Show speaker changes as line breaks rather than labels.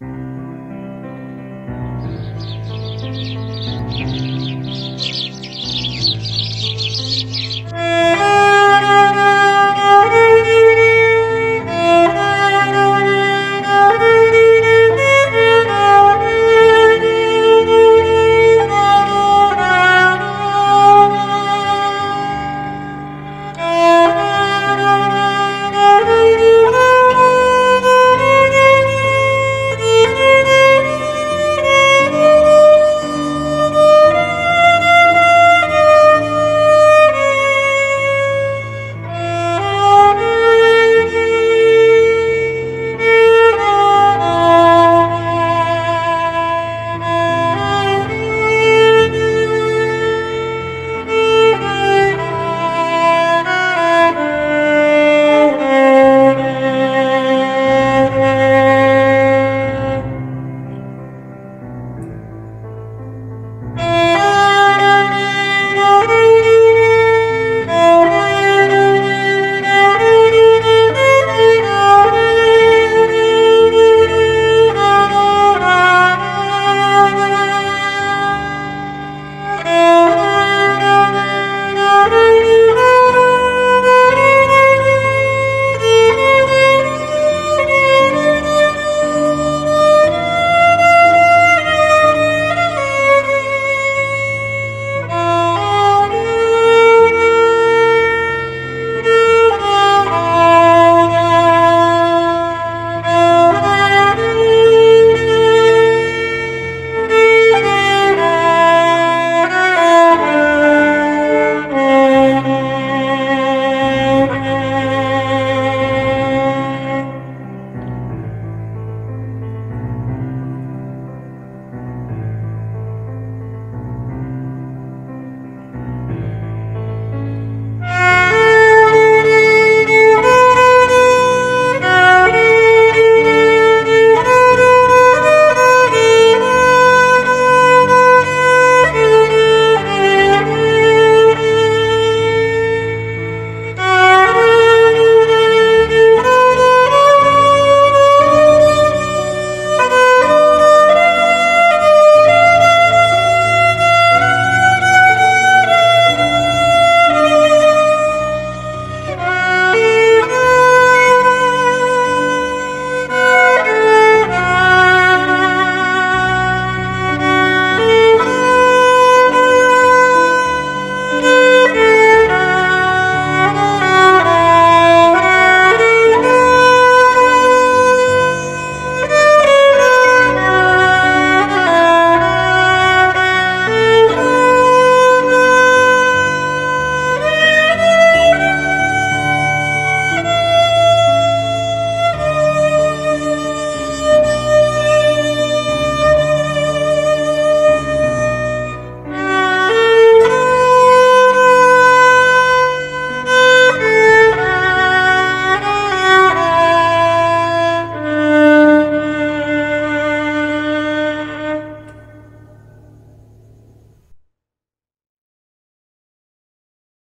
Música